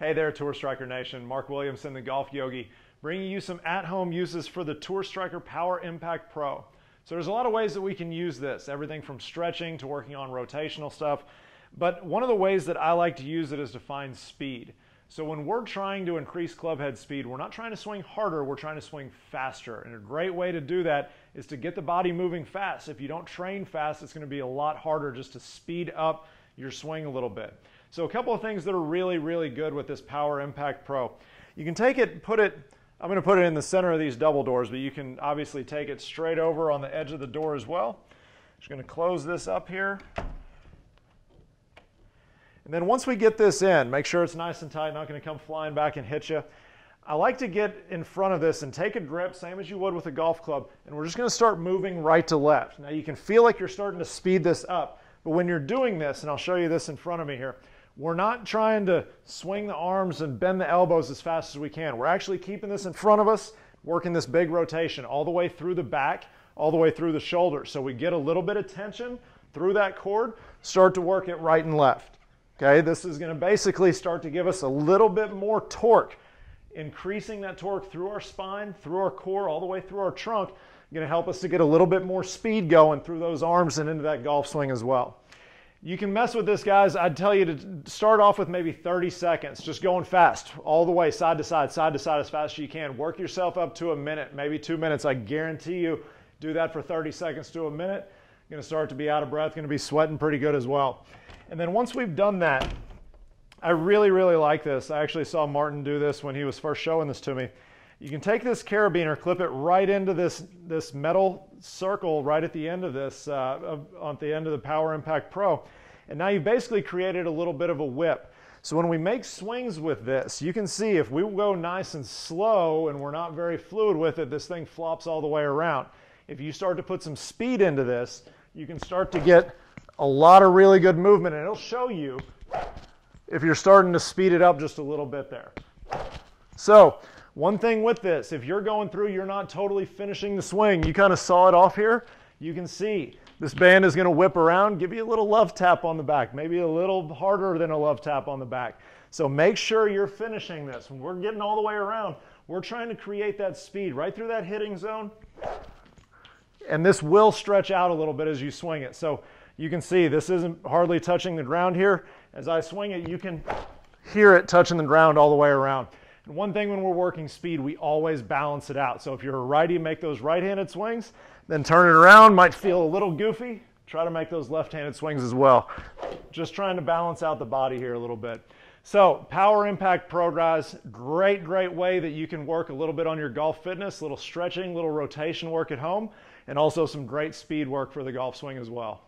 Hey there, Tour Striker Nation. Mark Williamson, the Golf Yogi, bringing you some at-home uses for the Tour Striker Power Impact Pro. So there's a lot of ways that we can use this, everything from stretching to working on rotational stuff. But one of the ways that I like to use it is to find speed. So when we're trying to increase club head speed, we're not trying to swing harder, we're trying to swing faster. And a great way to do that is to get the body moving fast. If you don't train fast, it's going to be a lot harder just to speed up your swing a little bit. So a couple of things that are really, really good with this Power Impact Pro. You can take it, put it, I'm going to put it in the center of these double doors, but you can obviously take it straight over on the edge of the door as well. Just going to close this up here. And then once we get this in, make sure it's nice and tight, not going to come flying back and hit you. I like to get in front of this and take a grip, same as you would with a golf club, and we're just going to start moving right to left. Now you can feel like you're starting to speed this up, but when you're doing this, and I'll show you this in front of me here, we're not trying to swing the arms and bend the elbows as fast as we can. We're actually keeping this in front of us, working this big rotation all the way through the back, all the way through the shoulders. So we get a little bit of tension through that cord, start to work it right and left. Okay, this is going to basically start to give us a little bit more torque, increasing that torque through our spine, through our core, all the way through our trunk, going to help us to get a little bit more speed going through those arms and into that golf swing as well. You can mess with this, guys. I'd tell you to start off with maybe 30 seconds, just going fast, all the way, side to side, side to side, as fast as you can. Work yourself up to a minute, maybe two minutes. I guarantee you, do that for 30 seconds to a minute. You're to start to be out of breath, to be sweating pretty good as well. And then once we've done that, I really, really like this. I actually saw Martin do this when he was first showing this to me. You can take this carabiner, clip it right into this, this metal circle right at the end of this, uh, on the end of the Power Impact Pro. And now you've basically created a little bit of a whip. So when we make swings with this, you can see if we go nice and slow and we're not very fluid with it, this thing flops all the way around. If you start to put some speed into this, you can start to get a lot of really good movement and it'll show you if you're starting to speed it up just a little bit there. So one thing with this, if you're going through, you're not totally finishing the swing. You kind of saw it off here. You can see this band is going to whip around, give you a little love tap on the back, maybe a little harder than a love tap on the back. So make sure you're finishing this. When we're getting all the way around, we're trying to create that speed right through that hitting zone. And this will stretch out a little bit as you swing it. So you can see this isn't hardly touching the ground here. As I swing it, you can hear it touching the ground all the way around. And one thing when we're working speed, we always balance it out. So if you're a righty, make those right-handed swings, then turn it around, might feel a little goofy. Try to make those left-handed swings as well. Just trying to balance out the body here a little bit. So Power Impact Pro guys, great, great way that you can work a little bit on your golf fitness, little stretching, little rotation work at home, and also some great speed work for the golf swing as well.